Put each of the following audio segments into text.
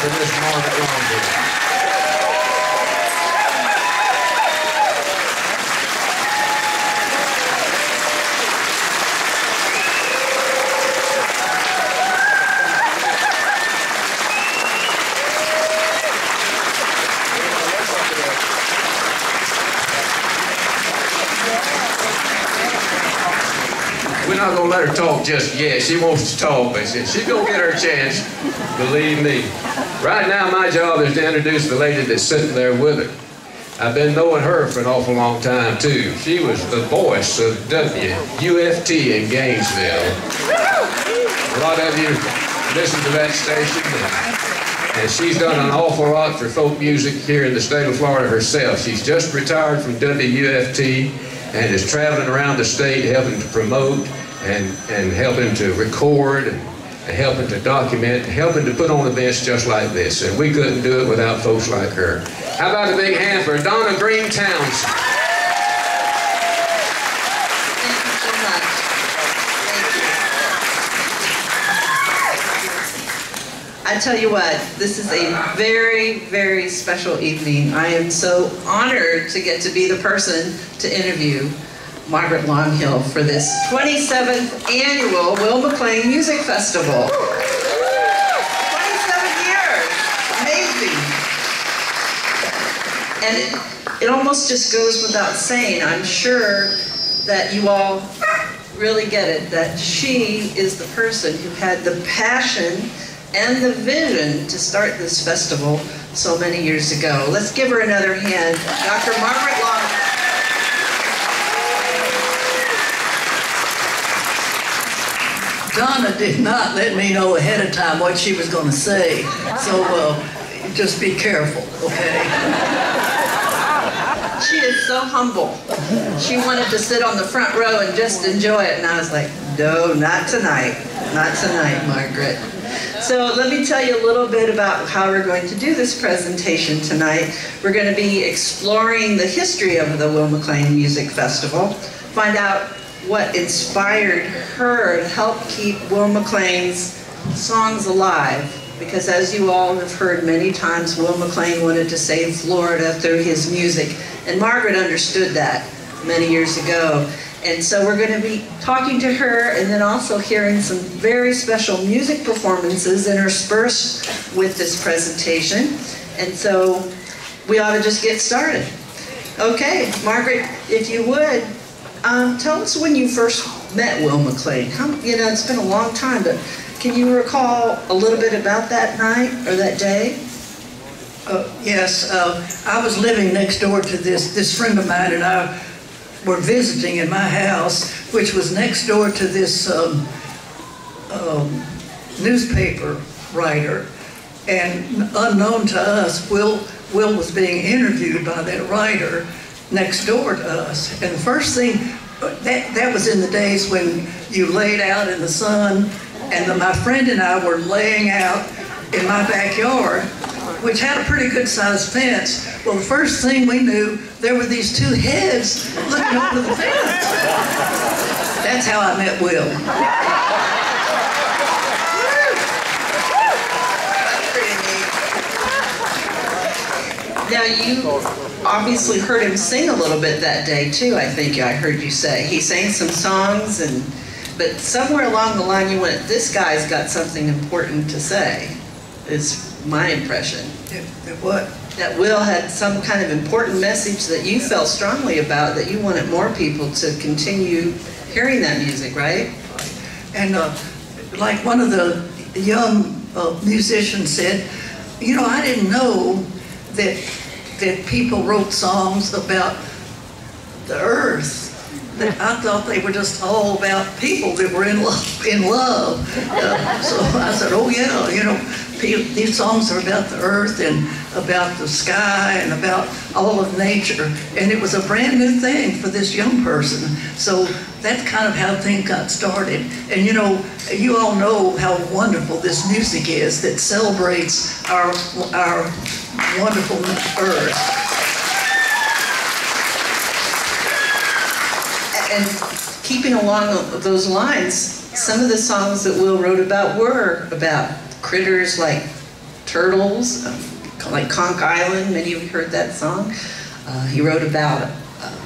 For Miss Margaret? We're not gonna let her talk just yet. She wants to talk, but she's gonna get her chance. Believe me. Right now, my job is to introduce the lady that's sitting there with her. I've been knowing her for an awful long time too. She was the voice of WUFT in Gainesville. A lot of you listen to that station. And she's done an awful lot for folk music here in the state of Florida herself. She's just retired from WUFT and is traveling around the state helping to promote and, and helping to record and, helping to document, helping to put on events just like this. And we couldn't do it without folks like her. How about a big hand for Donna Green Townsend? Thank you so much. Thank you. I tell you what, this is a very, very special evening. I am so honored to get to be the person to interview Margaret Longhill for this 27th annual Will McLean Music Festival. 27 years, amazing. And it, it almost just goes without saying, I'm sure that you all really get it, that she is the person who had the passion and the vision to start this festival so many years ago. Let's give her another hand. Dr. Margaret Long. Donna did not let me know ahead of time what she was going to say, so uh, just be careful, okay? She is so humble. She wanted to sit on the front row and just enjoy it, and I was like, no, not tonight. Not tonight, Margaret. So let me tell you a little bit about how we're going to do this presentation tonight. We're going to be exploring the history of the Will McLean Music Festival, find out what inspired her to help keep Will McLean's songs alive. Because as you all have heard many times, Will McLean wanted to save Florida through his music. And Margaret understood that many years ago. And so we're going to be talking to her and then also hearing some very special music performances interspersed with this presentation. And so we ought to just get started. Okay, Margaret, if you would, um, tell us when you first met Will McLean. How, you know, it's been a long time, but can you recall a little bit about that night or that day? Uh, yes, uh, I was living next door to this, this friend of mine and I were visiting in my house, which was next door to this um, um, newspaper writer. And unknown to us, Will, Will was being interviewed by that writer next door to us. And the first thing, that, that was in the days when you laid out in the sun, and the, my friend and I were laying out in my backyard, which had a pretty good sized fence. Well, the first thing we knew, there were these two heads looking over the fence. That's how I met Will. Now you obviously heard him sing a little bit that day too, I think I heard you say. He sang some songs and but somewhere along the line you went, this guy's got something important to say, is my impression. what? That Will had some kind of important message that you felt strongly about, that you wanted more people to continue hearing that music, right? And uh, like one of the young uh, musicians said, you know, I didn't know that that people wrote songs about the earth. That I thought they were just all about people that were in love. In love. Uh, so I said, oh yeah, you know, these songs are about the earth and about the sky and about all of nature. And it was a brand new thing for this young person. So that's kind of how things got started. And you know, you all know how wonderful this music is that celebrates our, our wonderful earth. And keeping along those lines, some of the songs that Will wrote about were about critters like turtles, uh, like Conch Island, many of you heard that song. Uh, he wrote about uh,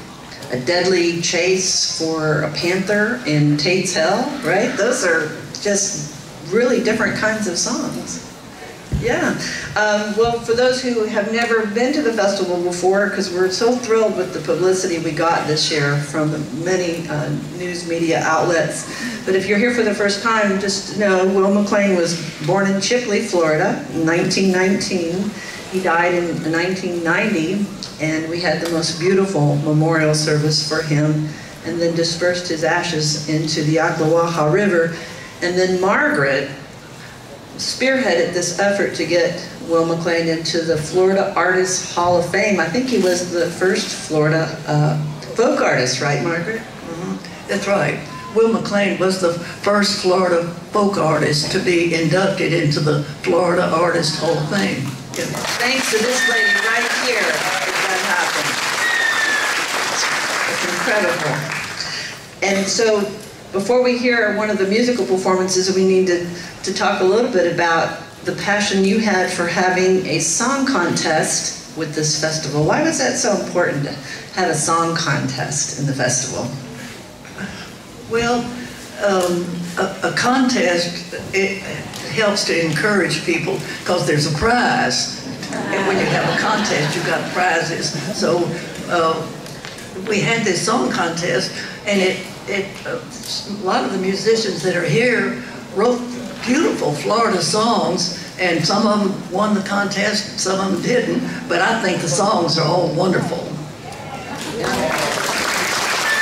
a deadly chase for a panther in Tate's Hell, right? Those are just really different kinds of songs. Yeah. Um, well, for those who have never been to the festival before, because we're so thrilled with the publicity we got this year from many uh, news media outlets. But if you're here for the first time, just know Will McLean was born in Chipley, Florida in 1919. He died in 1990, and we had the most beautiful memorial service for him, and then dispersed his ashes into the Ocklawaha River. And then Margaret, spearheaded this effort to get Will McLean into the Florida Artists Hall of Fame. I think he was the first Florida uh, folk artist, right, Margaret? Mm -hmm. That's right. Will McLean was the first Florida folk artist to be inducted into the Florida Artist Hall of Fame. Yeah. Thanks to this lady right here that happened. It's incredible. And so before we hear one of the musical performances, we need to, to talk a little bit about the passion you had for having a song contest with this festival. Why was that so important to have a song contest in the festival? Well, um, a, a, contest, it helps to encourage people because there's a prize. And when you have a contest, you've got prizes. So uh, we had this song contest and it it, uh, a lot of the musicians that are here wrote beautiful Florida songs, and some of them won the contest, some of them didn't, but I think the songs are all wonderful.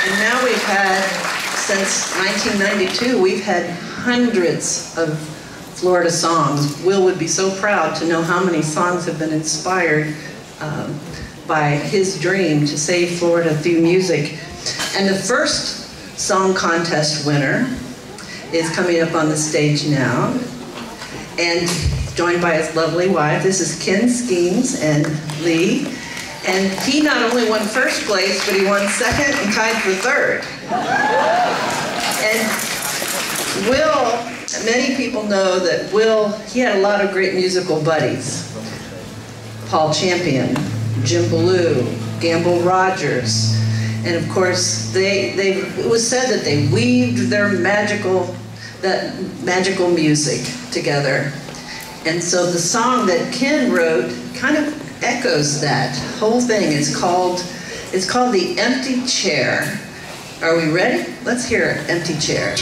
And now we've had, since 1992, we've had hundreds of Florida songs. Will would be so proud to know how many songs have been inspired um, by his dream to save Florida through music. And the first song contest winner is coming up on the stage now and joined by his lovely wife. This is Ken Skeens and Lee. And he not only won first place, but he won second and tied for third. And Will, many people know that Will, he had a lot of great musical buddies. Paul Champion, Jim Ballou, Gamble Rogers, and of course, they, they, it was said that they weaved their magical, that magical music together. And so the song that Ken wrote kind of echoes that whole thing. It's called, it's called The Empty Chair. Are we ready? Let's hear it, Empty Chair.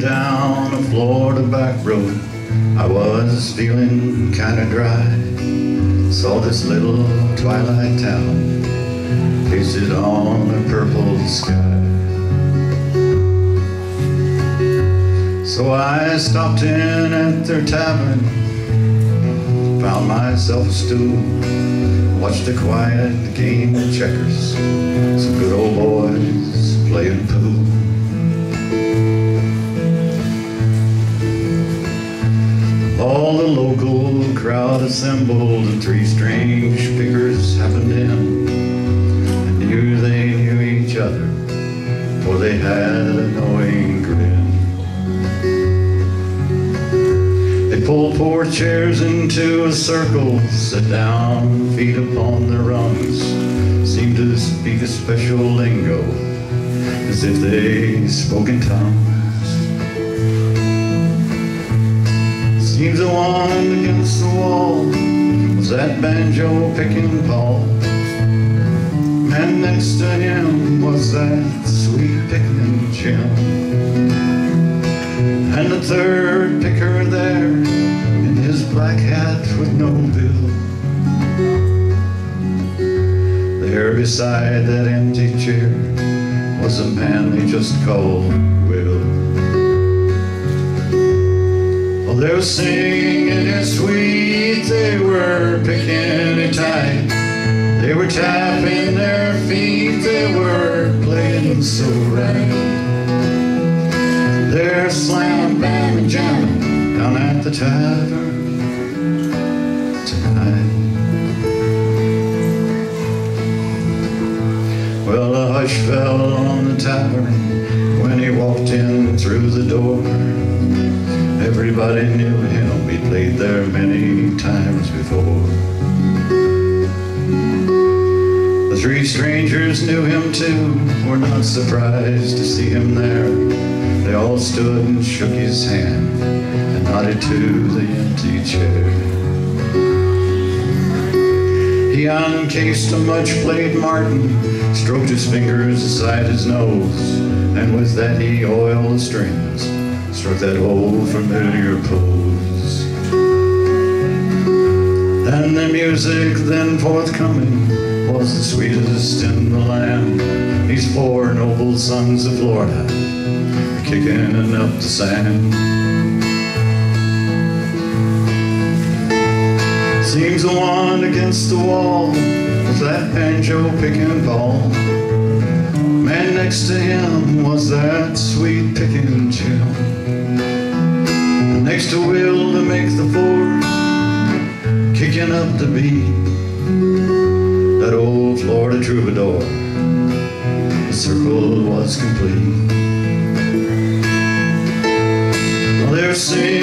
Down a Florida back road. I was feeling kinda dry. Saw this little twilight town Pasted on a purple sky. So I stopped in at their tavern Found myself a stool Watched a quiet game of checkers Some good old boys playing pool All the local crowd assembled and three strange figures happened in. I knew they knew each other, for they had a knowing grin. They pulled four chairs into a circle, sat down, feet upon their rungs, seemed to speak a special lingo, as if they spoke in tongues. The one against the wall was that banjo picking Paul. And next to him was that sweet picking Jim. And the third picker there in his black hat with no bill. There beside that empty chair was a man they just called they they were singing and sweet, they were picking it tight. They were tapping their feet, they were playing so right. They're slam bam and jamming down at the tavern tonight. Well, a hush fell on the tavern when he walked in through the door. Everybody knew him, we played there many times before. The three strangers knew him too, were not surprised to see him there. They all stood and shook his hand and nodded to the empty chair. He uncased a much-played martin, stroked his fingers aside his nose, and with that he oiled the strings struck that old familiar pose. And the music then forthcoming was the sweetest in the land. These four noble sons of Florida, kicking up the sand. Seems the one against the wall was that banjo picking Paul. Next to him was that sweet picking Jim. Next to Will to make the four, kicking up the beat. That old Florida troubadour, the circle was complete. They were singing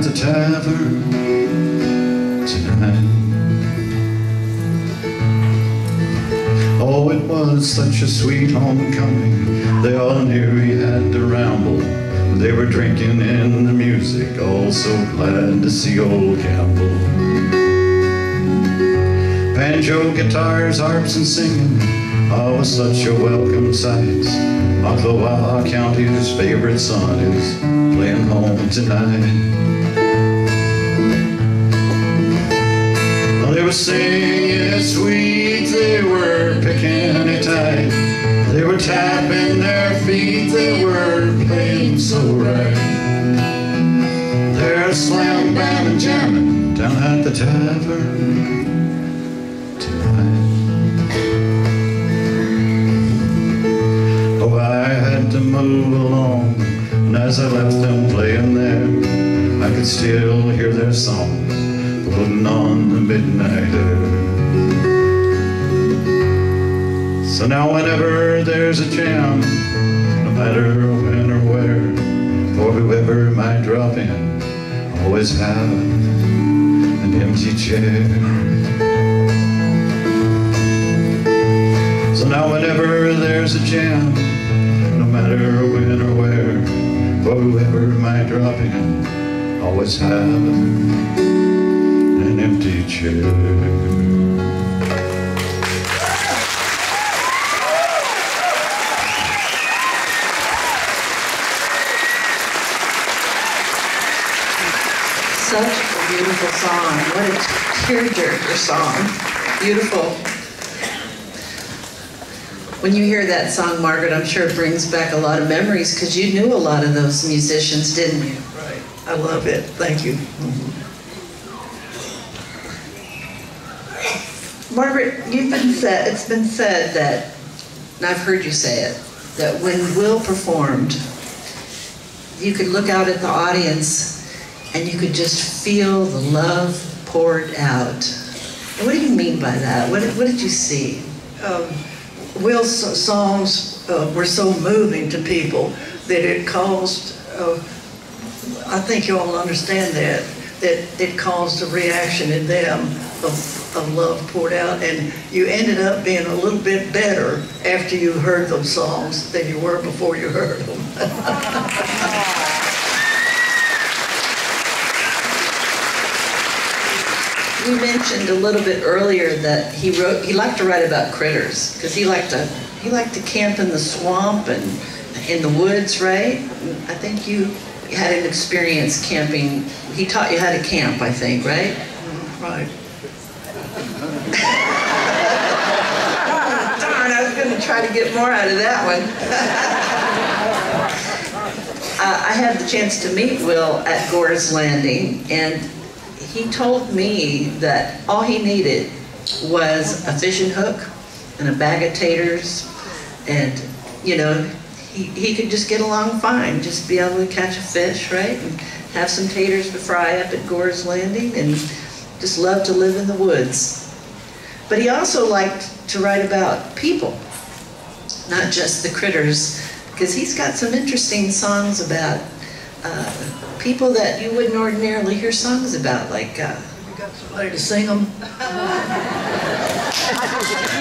at the tavern tonight. Oh, it was such a sweet homecoming. They all knew he had to ramble. They were drinking in the music, all so glad to see old Gamble. Banjo, guitars, harps, and singing, oh, was such a welcome sight. Ocklawaha County's favorite son is playing home tonight. Were singing sweet, they were picking it tight. They were tapping their feet, they were playing so right. They're slam, bam, and jamming down at the tavern tonight. Oh, I had to move along, and as I left them playing there, I could still hear their songs floating on the midnight air. So now whenever there's a jam, no matter when or where, for whoever might drop in, always have an empty chair. So now whenever there's a jam, no matter when or where, for whoever might drop in, always have empty chair. Such a beautiful song. What a tearjerker song. Beautiful. When you hear that song, Margaret, I'm sure it brings back a lot of memories because you knew a lot of those musicians, didn't you? Right. I love it. Thank you. Margaret, you've been said, it's been said that, and I've heard you say it, that when Will performed, you could look out at the audience and you could just feel the love poured out. And what do you mean by that? What, what did you see? Um, Will's songs uh, were so moving to people that it caused, uh, I think you all understand that, that it caused a reaction in them of, of love poured out. And you ended up being a little bit better after you heard those songs than you were before you heard them. You mentioned a little bit earlier that he wrote, he liked to write about critters because he liked to, he liked to camp in the swamp and in the woods, right? I think you had an experience camping. He taught you how to camp, I think, right? Mm-hmm, right. Darn, I was going try to get more out of that one. uh, I had the chance to meet Will at Gore's Landing, and he told me that all he needed was a fishing hook and a bag of taters, and you know, he, he could just get along fine, just be able to catch a fish, right? And have some taters to fry up at Gore's Landing, and just love to live in the woods. But he also liked to write about people. Not just the critters, because he's got some interesting songs about uh, people that you wouldn't ordinarily hear songs about, like. Uh, You got somebody to sing them?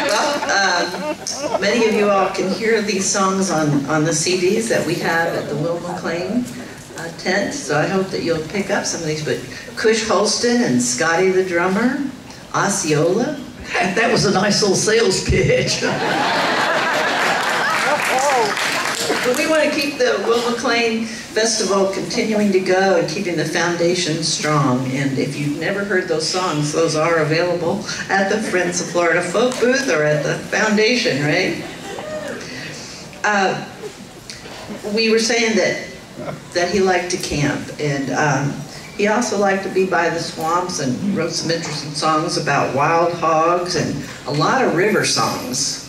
well, uh, many of you all can hear these songs on, on the CDs that we have at the Will McLean uh, tent, so I hope that you'll pick up some of these. But Cush Holston and Scotty the drummer, Osceola, That was a nice little sales pitch. But we want to keep the Will McLean Festival continuing to go and keeping the foundation strong. And if you've never heard those songs, those are available at the Friends of Florida Folk booth or at the foundation, right? Uh, we were saying that that he liked to camp, and um, he also liked to be by the swamps and wrote some interesting songs about wild hogs and a lot of river songs.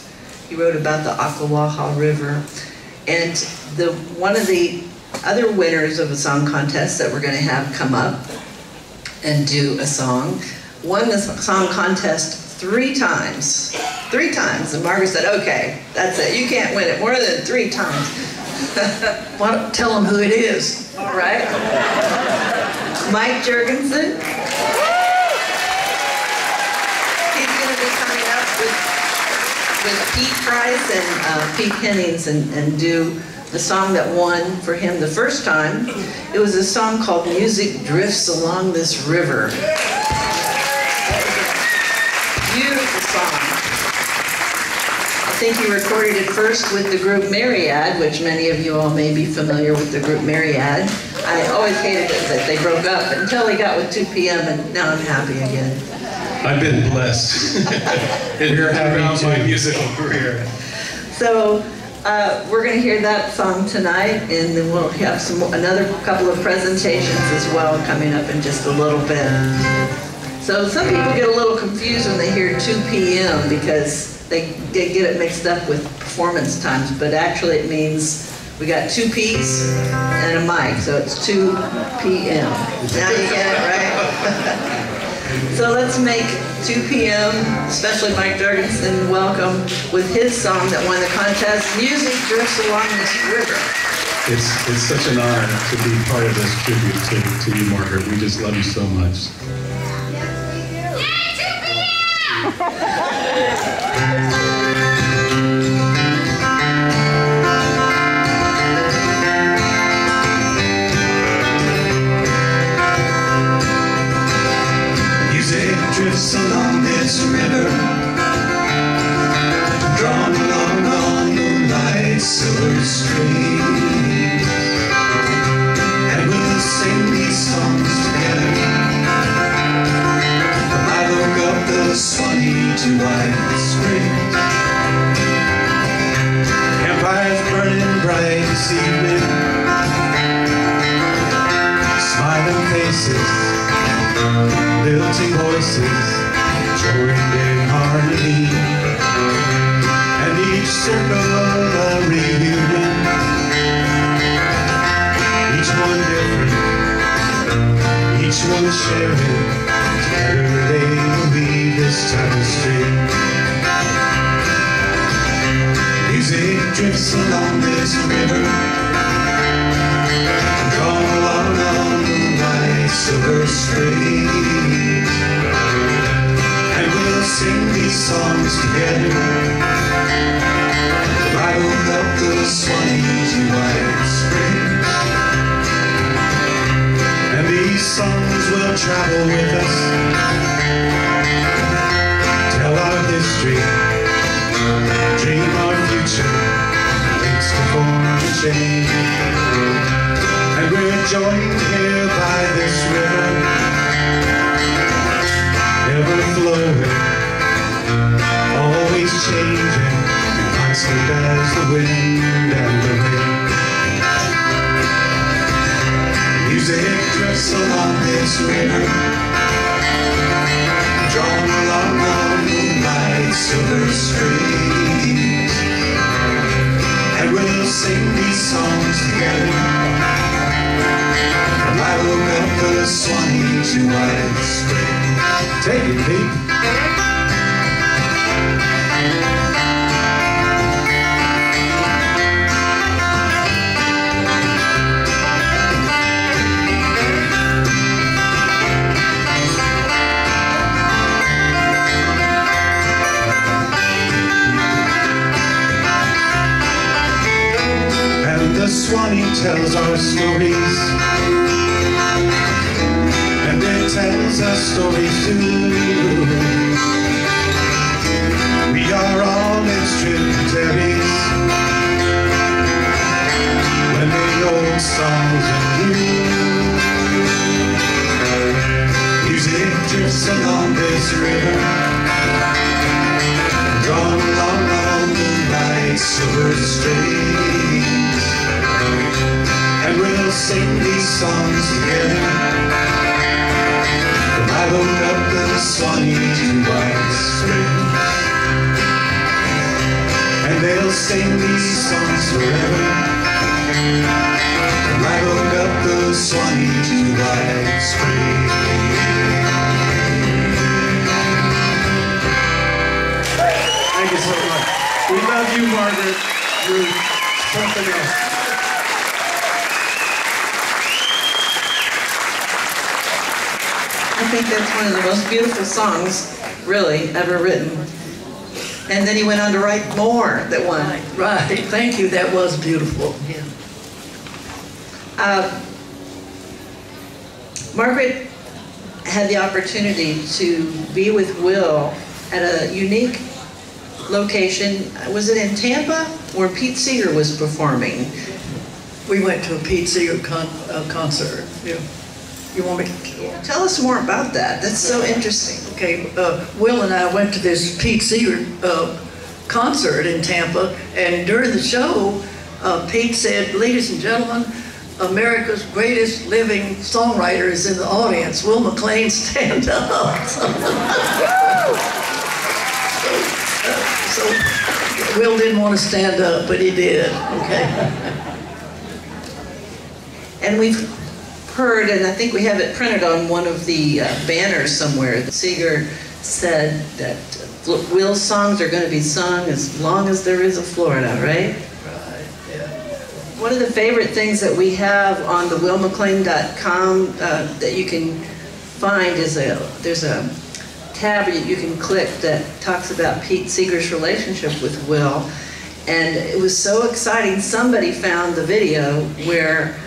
He wrote about the Ocklawaha River. And the one of the other winners of a song contest that we're going to have come up and do a song won the song contest three times. Three times. And Margaret said, okay, that's it. You can't win it more than three times. Why don't, tell them who it is. All right. Mike Jurgensen. He's going to be coming up with, with Pete Price and uh, Pete Hennings and, and do the song that won for him the first time. It was a song called Music Drifts Along This River. Beautiful song. I think he recorded it first with the group Myriad, which many of you all may be familiar with the group Myriad. I always hated it that they broke up until he got with 2 p.m. and now I'm happy again. I've been blessed in We're happy throughout my musical career. So uh, we're going to hear that song tonight, and then we'll have some another couple of presentations as well coming up in just a little bit. So some people get a little confused when they hear 2 p.m. because they, they get it mixed up with performance times, but actually it means we got two P's and a mic, so it's 2 p.m. Now you get it, right? So let's make 2 p.m., especially Mike Jurgensen, welcome with his song that won the contest, Music Drifts Along This River. It's, it's such an honor to be part of this tribute to, to you, Margaret. We just love you so much. Music And we'll sing these songs together. I up burning bright this evening. Smiling faces lilting voices joined in harmony circle a reunion each one different each one sharing together they will weave this tapestry music drifts along this river drawn along on moonlight silver streams. And we'll sing these songs together. White Springs. And these songs will travel with us. Tell our history. Dream our future. Links to form and change. And we're joined here by this river Ever flowing Always changing. Constant as the wind and the rain. Music drifts along this river. Drawn along on moonlight silver streams And we'll sing these songs together. From I woke up the Swanee to White Spring. Take it, Pete. Tells our stories. And it tells us stories too We are all its tributaries. When the old songs are new Music drifts along this river. Drawn along on the night's silver strings And we'll sing these songs together From I woke up the Swanee to White Springs And they'll sing these songs forever From I woke up the Swanee to White Springs Thank you so much. We love you, Margaret. You're something else. I think that's one of the most beautiful songs, really, ever written. And then he went on to write more that won. Right, thank you, that was beautiful. Yeah. Uh, Margaret had the opportunity to be with Will at a unique location. Was it in Tampa where Pete Seeger was performing? We went to a Pete Seeger con- uh, concert. Yeah. You want me to? Tell us more about that. That's so interesting. Okay, uh, Will and I went to this Pete Seeger uh, concert in Tampa, and during the show, uh, Pete said, "Ladies and gentlemen, America's greatest living songwriter is in the audience. Will McLean, stand up." so, uh, so Will didn't want to stand up, but he did. Okay. And we've heard, and I think we have it printed on one of the uh, banners somewhere, that Seeger said that uh, Will's songs are going to be sung as long as there is a Florida, right? Right. Yeah. One of the favorite things that we have on the willmclean.com uh, that you can find is a, there's a tab that you can click that talks about Pete Seeger's relationship with Will. And it was so exciting, somebody found the video where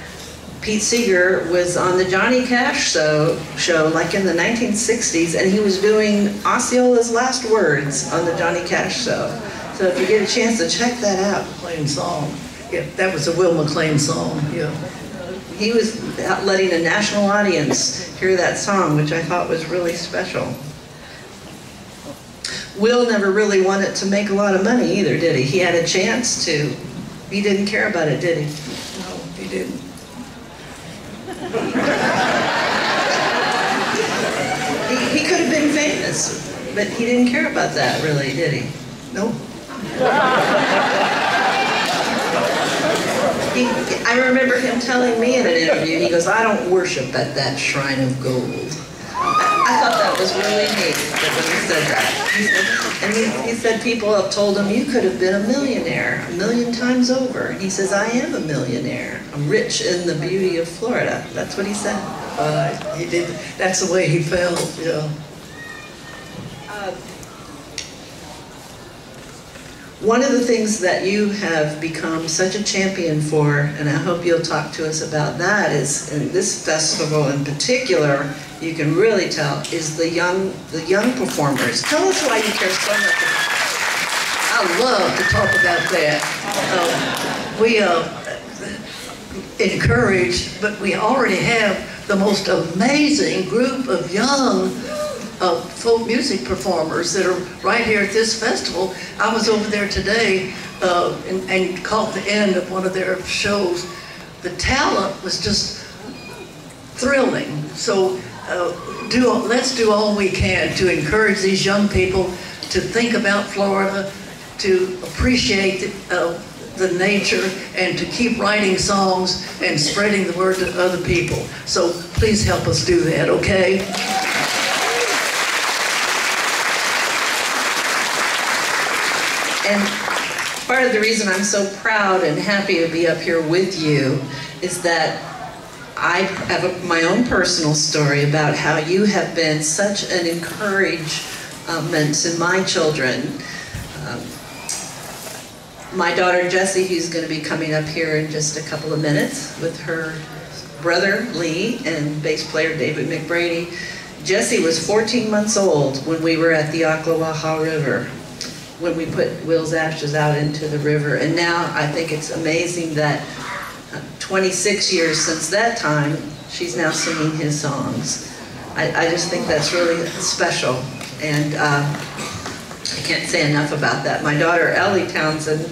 Pete Seeger was on the Johnny Cash show, show like in the 1960s, and he was doing Osceola's Last Words on the Johnny Cash show. So if you get a chance to check that out, McLean song. Yeah, that was a Will McLean song. Yeah. he was letting a national audience hear that song, which I thought was really special. Will never really wanted to make a lot of money either, did he? He had a chance to. He didn't care about it, did he? No, he didn't. He, he could have been famous, but he didn't care about that really, did he? Nope. He, I remember him telling me in an interview, he goes, I don't worship at that shrine of gold. I, I thought that was really neat that when he said that. He said, and he, he said people have told him, you could have been a millionaire a million times over. And he says, I am a millionaire. I'm rich in the beauty of Florida. That's what he said. Uh, he did. That's the way he felt. Yeah. Uh, One of the things that you have become such a champion for, and I hope you'll talk to us about that, is in this festival in particular, you can really tell, is the young the young performers. Tell us why you care so much about I love to talk about that. Uh, we uh, encourage, but we already have the most amazing group of young uh, folk music performers that are right here at this festival. I was over there today uh, and, and caught the end of one of their shows. The talent was just thrilling. So uh, do let's do all we can to encourage these young people to think about Florida, to appreciate uh, the nature, and to keep writing songs and spreading the word to other people. So please help us do that, okay? And part of the reason I'm so proud and happy to be up here with you is that I have a, my own personal story about how you have been such an encouragement to my children. Um, my daughter Jessie, who's going to be coming up here in just a couple of minutes with her brother Lee and bass player David McBrady. Jessie was 14 months old when we were at the Ocklawaha River, when we put Will's ashes out into the river. And now I think it's amazing that uh, 26 years since that time, she's now singing his songs. I, I just think that's really special. And uh, I can't say enough about that. My daughter Ellie Townsend,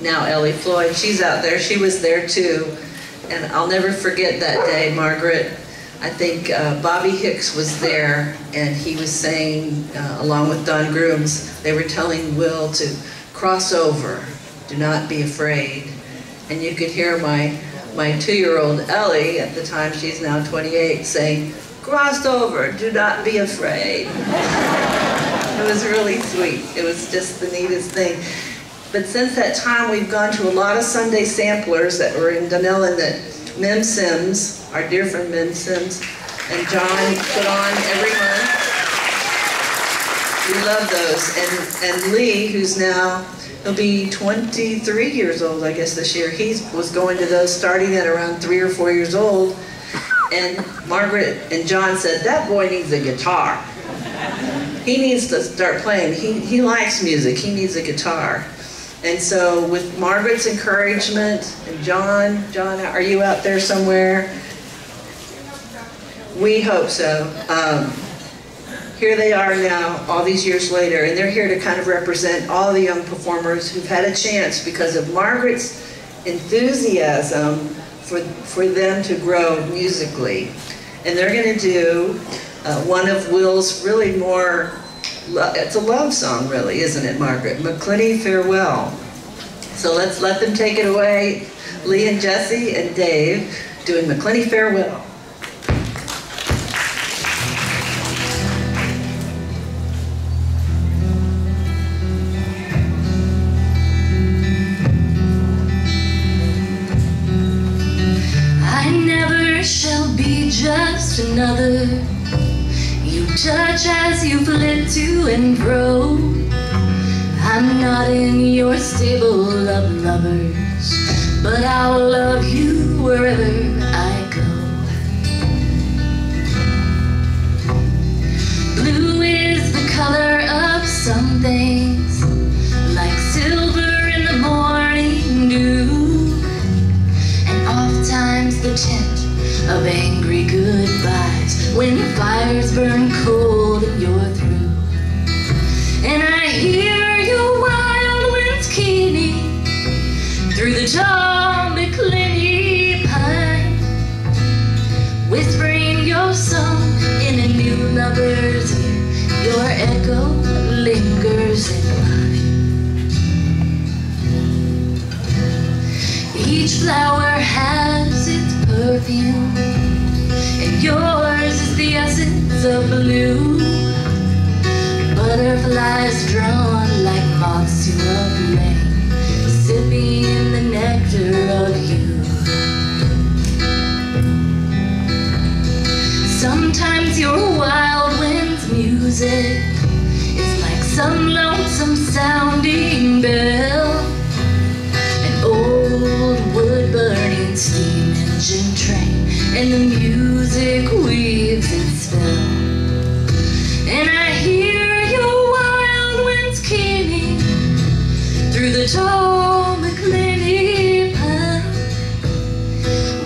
now Ellie Floyd, she's out there. She was there too. And I'll never forget that day, Margaret. I think uh, Bobby Hicks was there and he was saying, uh, along with Don Grooms, they were telling Will to cross over, do not be afraid. And you could hear my, my two-year-old Ellie, at the time she's now 28, saying, cross over, do not be afraid. it was really sweet. It was just the neatest thing. But since that time, we've gone to a lot of Sunday samplers that were in Dunnellon that Mem Sims, our dear friend Sims, and John put on every month. We love those. And, and Lee, who's now, he'll be 23 years old, I guess, this year. He was going to those starting at around three or four years old. And Margaret and John said, that boy needs a guitar. He needs to start playing. He, he likes music. He needs a guitar. And so with Margaret's encouragement, and John, John, are you out there somewhere? We hope so. Um, here they are now, all these years later, and they're here to kind of represent all the young performers who've had a chance because of Margaret's enthusiasm for, for them to grow musically. And they're going to do uh, one of Will's really more it's a love song, really, isn't it, Margaret? MacClenny Farewell. So let's let them take it away. Lee and Jessie and Dave doing MacClenny Farewell. Just another You touch as you flit to and fro. I'm not in your stable of lovers, but I'll love you wherever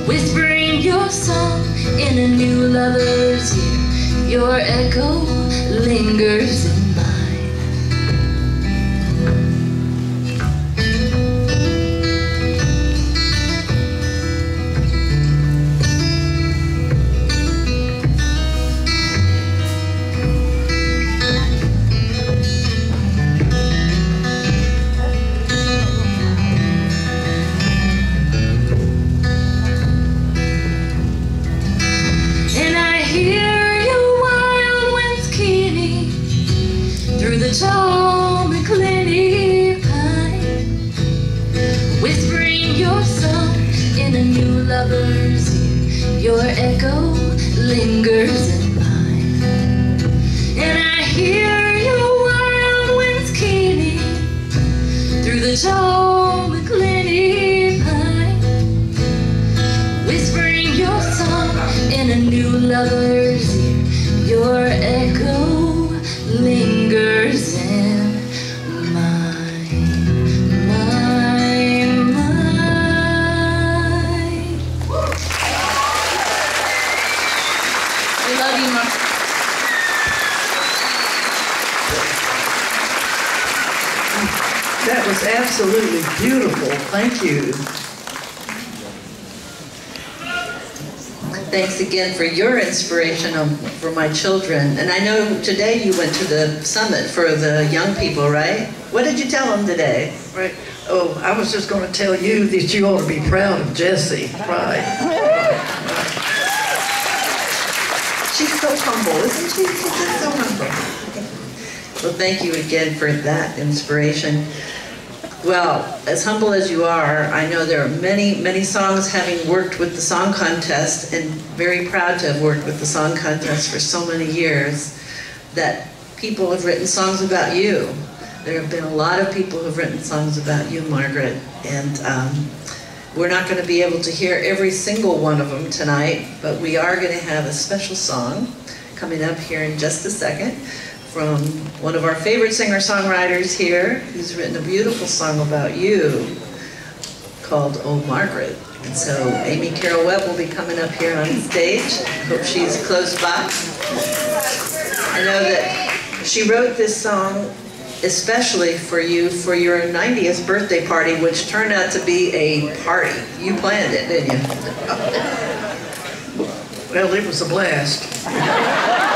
whispering your song in a new lover's ear. Your echo lingers beautiful. Thank you. Thanks again for your inspiration for my children. And I know today you went to the summit for the young people, right? What did you tell them today? Right. Oh, I was just going to tell you that you ought to be proud of Jessie. Right. She's so humble, isn't she? She's so humble. Well, thank you again for that inspiration. Well, as humble as you are, I know there are many, many songs having worked with the song contest and very proud to have worked with the song contest for so many years that people have written songs about you. There have been a lot of people who have written songs about you, Margaret, and um, we're not going to be able to hear every single one of them tonight, but we are going to have a special song coming up here in just a second from one of our favorite singer-songwriters here, who's written a beautiful song about you called Oh Margaret. And so Amy Carol Webb will be coming up here on stage. Hope she's close by. I know that she wrote this song especially for you for your 90th birthday party, which turned out to be a party. You planned it, didn't you? Well, it was a blast.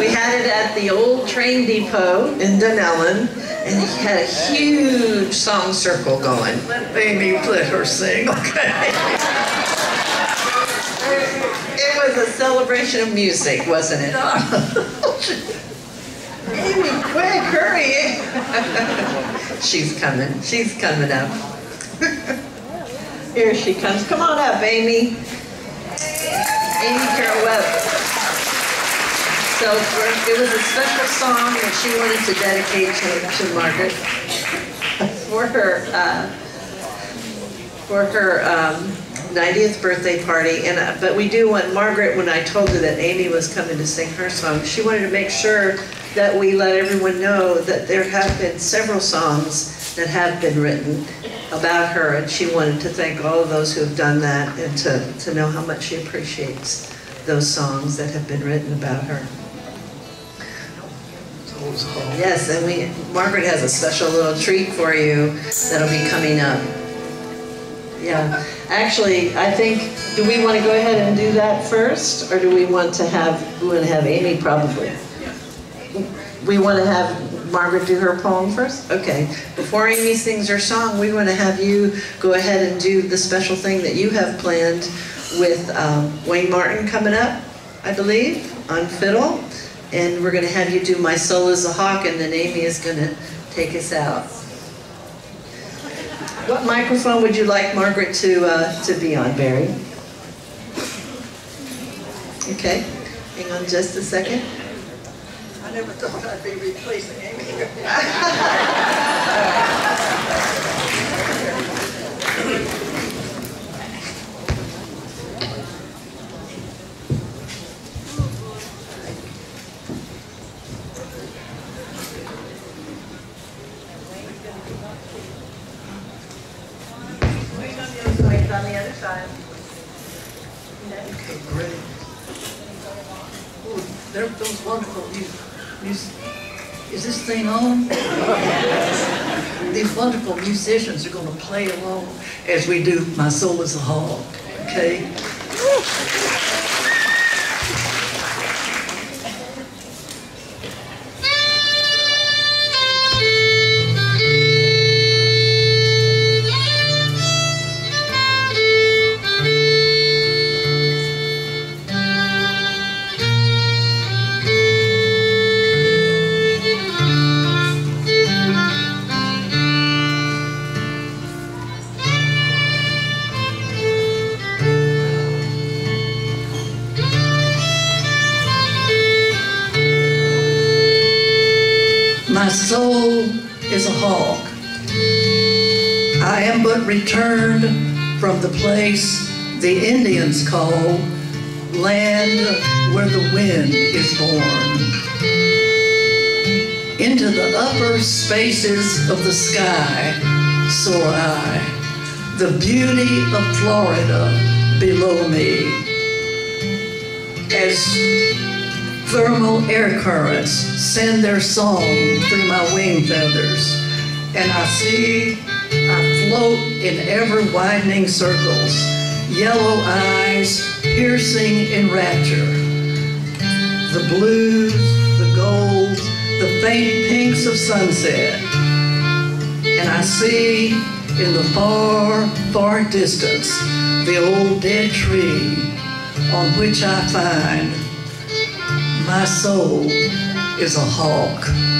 We had it at the old train depot in Dunnellon, and he had a huge song circle going. Let Amy let her sing, okay? It was a celebration of music, wasn't it? Amy, quick, hurry! She's coming. She's coming up. Here she comes. Come on up, Amy. Amy Carol Webb. So for, it was a special song that she wanted to dedicate to, to Margaret for her uh, for her um, 90th birthday party. And uh, but we do want Margaret. When I told her that Amy was coming to sing her song, she wanted to make sure that we let everyone know that there have been several songs that have been written about her, and she wanted to thank all of those who have done that and to, to know how much she appreciates those songs that have been written about her. Yes, and we, Margaret has a special little treat for you that'll be coming up. Yeah, actually, I think, do we want to go ahead and do that first, or do we want to have, we want to have Amy probably? We want to have Margaret do her poem first? Okay, before Amy sings her song, we want to have you go ahead and do the special thing that you have planned with um, Wayne Martin coming up, I believe, on fiddle. And we're going to have you do My Soul is a Hawk, and then Amy is going to take us out. What microphone would you like Margaret to, uh, to be on, Barry? Okay, hang on just a second. I never thought I'd be replacing Amy. there, those wonderful music. Is this thing on? These wonderful musicians are going to play along as we do My Soul is a Hawk, okay? Indians call land where the wind is born. Into the upper spaces of the sky soar I, the beauty of Florida below me. As thermal air currents send their song through my wing feathers, and I see I float in ever widening circles yellow eyes piercing in rapture. The blues, the golds, the faint pinks of sunset. And I see in the far, far distance the old dead tree on which I find my soul is a hawk.